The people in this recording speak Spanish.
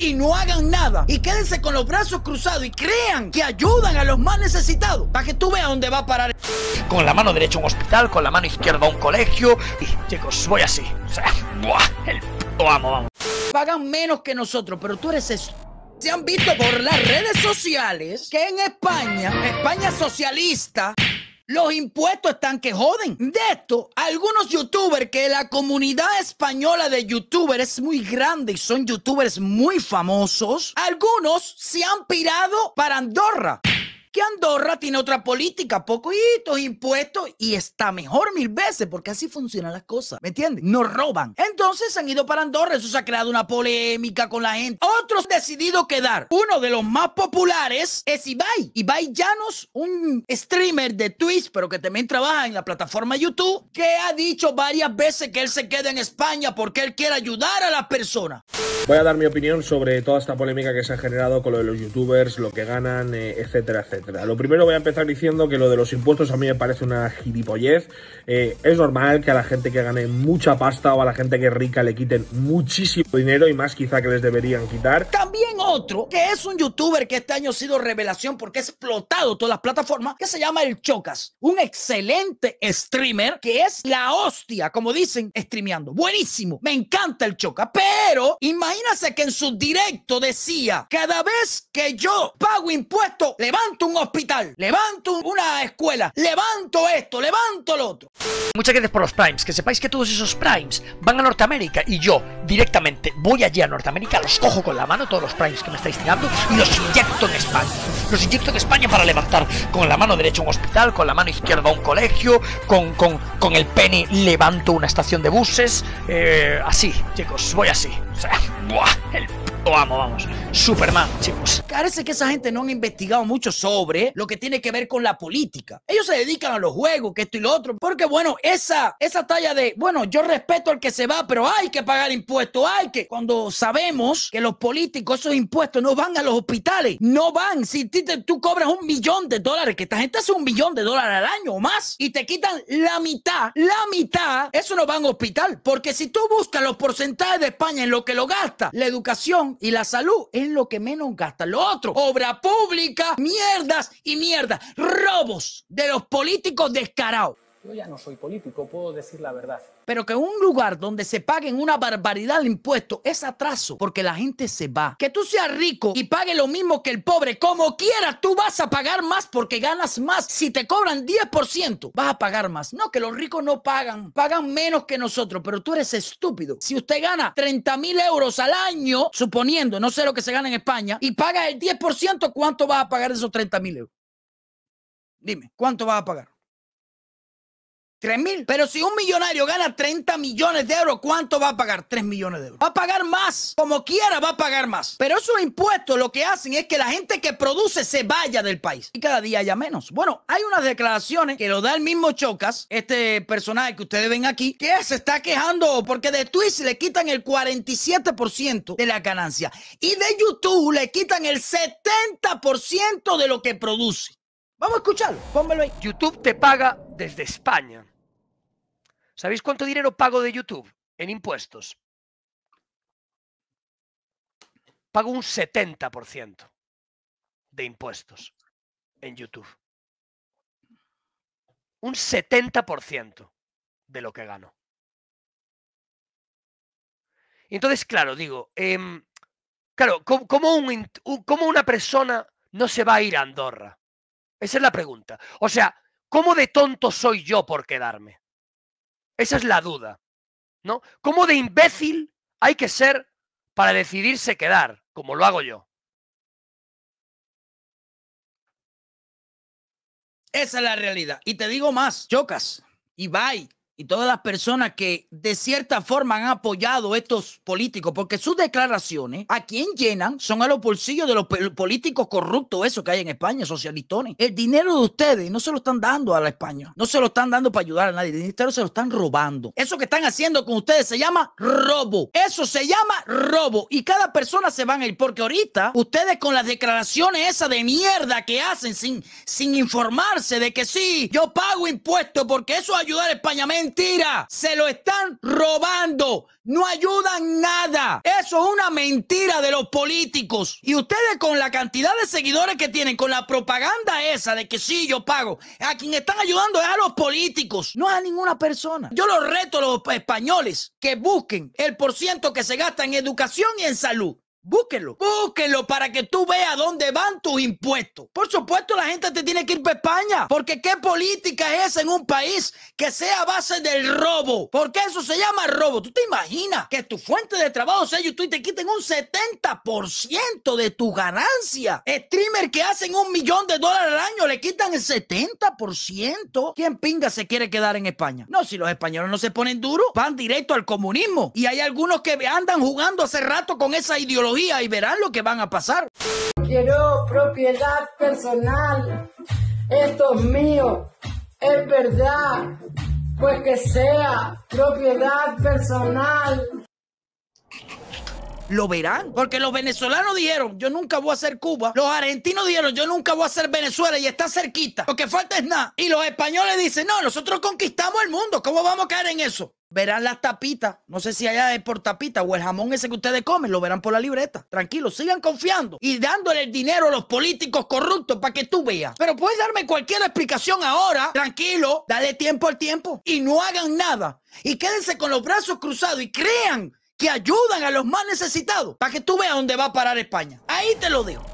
y no hagan nada y quédense con los brazos cruzados y crean que ayudan a los más necesitados para que tú veas dónde va a parar. Con la mano derecha un hospital, con la mano izquierda un colegio y chicos, voy así. O sea, ¡buah! El puto amo, vamos. Pagan menos que nosotros, pero tú eres eso. Se han visto por las redes sociales que en España, España socialista, los impuestos están que joden. De esto, algunos youtubers que la comunidad española de youtubers es muy grande y son youtubers muy famosos, algunos se han pirado para Andorra que Andorra tiene otra política, poquitos impuestos y está mejor mil veces porque así funcionan las cosas, ¿me entiendes? No roban. Entonces han ido para Andorra, eso se ha creado una polémica con la gente. Otros han decidido quedar. Uno de los más populares es Ibai. Ibai Llanos, un streamer de Twitch, pero que también trabaja en la plataforma YouTube, que ha dicho varias veces que él se queda en España porque él quiere ayudar a las personas. Voy a dar mi opinión sobre toda esta polémica que se ha generado con lo de los youtubers, lo que ganan, eh, etcétera, Lo primero voy a empezar diciendo que lo de los impuestos a mí me parece una gilipollez. Eh, es normal que a la gente que gane mucha pasta o a la gente que es rica le quiten muchísimo dinero y más quizá que les deberían quitar. También otro, que es un youtuber que este año ha sido revelación porque ha explotado todas las plataformas, que se llama El Chocas. Un excelente streamer que es la hostia, como dicen, streameando. Buenísimo. Me encanta el Chocas. Pero imagínate que en su directo decía, cada vez que yo pago impuestos, levanto un hospital, levanto una escuela, levanto esto, levanto lo otro. Muchas gracias por los primes, que sepáis que todos esos primes van a Norteamérica y yo directamente voy allí a Norteamérica, los cojo con la mano, todos los primes que me estáis tirando, y los inyecto en España. Los inyecto en España para levantar con la mano derecha un hospital, con la mano izquierda un colegio, con, con, con el pene levanto una estación de buses, eh, así, chicos, voy así. O sea, ¡buah! El lo amo, vamos. Superman, chicos. Parece que esa gente no han investigado mucho sobre lo que tiene que ver con la política. Ellos se dedican a los juegos, que esto y lo otro. Porque, bueno, esa, esa talla de, bueno, yo respeto al que se va, pero hay que pagar impuestos, hay que. Cuando sabemos que los políticos, esos impuestos no van a los hospitales, no van. Si tú cobras un millón de dólares, que esta gente hace un millón de dólares al año o más, y te quitan la mitad, la mitad, eso no va un hospital. Porque si tú buscas los porcentajes de España en lo que lo gasta, la educación y la salud es lo que menos gasta. Lo otro, obra pública, mierdas y mierdas, robos de los políticos descarados. Yo ya no soy político, puedo decir la verdad. Pero que un lugar donde se paguen una barbaridad de impuestos es atraso, porque la gente se va. Que tú seas rico y pague lo mismo que el pobre, como quiera, tú vas a pagar más porque ganas más. Si te cobran 10%, vas a pagar más. No, que los ricos no pagan, pagan menos que nosotros, pero tú eres estúpido. Si usted gana 30 mil euros al año, suponiendo, no sé lo que se gana en España, y paga el 10%, ¿cuánto vas a pagar esos 30 mil euros? Dime, ¿cuánto vas a pagar? 3 mil. Pero si un millonario gana 30 millones de euros, ¿cuánto va a pagar? 3 millones de euros. Va a pagar más. Como quiera, va a pagar más. Pero esos impuestos lo que hacen es que la gente que produce se vaya del país. Y cada día haya menos. Bueno, hay unas declaraciones que lo da el mismo Chocas, este personaje que ustedes ven aquí, que se está quejando porque de Twitch le quitan el 47% de la ganancia. Y de YouTube le quitan el 70% de lo que produce. Vamos a escucharlo, pónmelo ahí. YouTube te paga desde España. ¿Sabéis cuánto dinero pago de YouTube en impuestos? Pago un 70% de impuestos en YouTube. Un 70% de lo que gano. Entonces, claro, digo, em, claro, ¿cómo, un, ¿cómo una persona no se va a ir a Andorra? Esa es la pregunta. O sea, ¿cómo de tonto soy yo por quedarme? Esa es la duda. ¿No? ¿Cómo de imbécil hay que ser para decidirse quedar, como lo hago yo? Esa es la realidad. Y te digo más, Chocas, Ibai, y todas las personas que de cierta forma han apoyado a estos políticos, porque sus declaraciones, a quien llenan, son a los bolsillos de los políticos corruptos, eso que hay en España, socialistones. El dinero de ustedes no se lo están dando a la España, no se lo están dando para ayudar a nadie, el dinero se lo están robando. Eso que están haciendo con ustedes se llama robo. Eso se llama robo. Y cada persona se van a ir, porque ahorita ustedes con las declaraciones esas de mierda que hacen sin, sin informarse de que sí, yo pago impuestos porque eso ayuda a España, mentira. Se lo están robando. No ayudan nada. Eso es una mentira de los políticos. Y ustedes con la cantidad de seguidores que tienen, con la propaganda esa de que sí, yo pago, a quien están ayudando es a los políticos, no a ninguna persona. Yo los reto a los españoles que busquen el porciento que se gasta en educación y en salud. Búsquenlo, búsquenlo para que tú veas dónde van tus impuestos. Por supuesto, la gente te tiene que ir para España. Porque ¿qué política es en un país que sea a base del robo? Porque eso se llama robo. ¿Tú te imaginas que tu fuente de trabajo sea YouTube y te quiten un 70% de tu ganancia? Streamer que hacen un millón de dólares al año le quitan el 70%. ¿Quién pinga se quiere quedar en España? No, si los españoles no se ponen duros, van directo al comunismo. Y hay algunos que andan jugando hace rato con esa ideología y verán lo que van a pasar. Quiero propiedad personal. Esto es mío. Es verdad. Pues que sea propiedad personal. Lo verán, porque los venezolanos dijeron, yo nunca voy a ser Cuba. Los argentinos dijeron, yo nunca voy a ser Venezuela y está cerquita. Lo que falta es nada. Y los españoles dicen, no, nosotros conquistamos el mundo. ¿Cómo vamos a caer en eso? Verán las tapitas. No sé si allá es por tapita o el jamón ese que ustedes comen, lo verán por la libreta. Tranquilos, sigan confiando y dándole el dinero a los políticos corruptos para que tú veas. Pero puedes darme cualquier explicación ahora. Tranquilo, dale tiempo al tiempo y no hagan nada. Y quédense con los brazos cruzados y crean que ayudan a los más necesitados para que tú veas dónde va a parar España. Ahí te lo dejo.